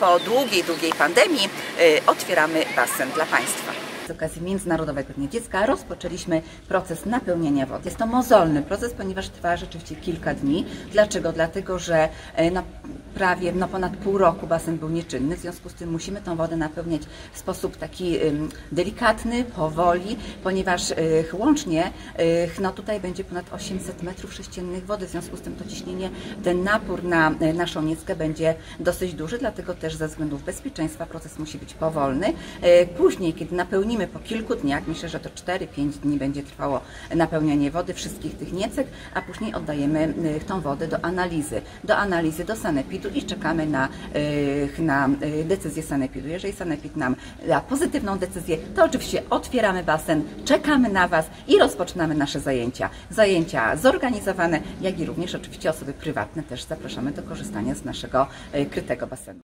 po długiej, długiej pandemii e, otwieramy basen dla Państwa. Z okazji Międzynarodowego Dnia Dziecka rozpoczęliśmy proces napełniania wody. Jest to mozolny proces, ponieważ trwa rzeczywiście kilka dni. Dlaczego? Dlatego, że e, na prawie no ponad pół roku basen był nieczynny, w związku z tym musimy tą wodę napełniać w sposób taki delikatny, powoli, ponieważ łącznie no tutaj będzie ponad 800 metrów sześciennych wody, w związku z tym to ciśnienie, ten napór na y, naszą nieckę będzie dosyć duży, dlatego też ze względów bezpieczeństwa proces musi być powolny. Y, Później, kiedy napełnimy po kilku dniach, myślę, że to 4-5 dni będzie trwało napełnianie wody wszystkich tych niecek, a później oddajemy tą wodę do analizy, do analizy, do sanepidu i czekamy na, y, na y, decyzję sanepidu. Jeżeli sanepid nam da pozytywną decyzję, to oczywiście otwieramy basen, czekamy na Was i rozpoczynamy nasze zajęcia. Zajęcia zorganizowane, jak i również oczywiście osoby prywatne też zapraszamy do korzystania z naszego y, krytego basenu.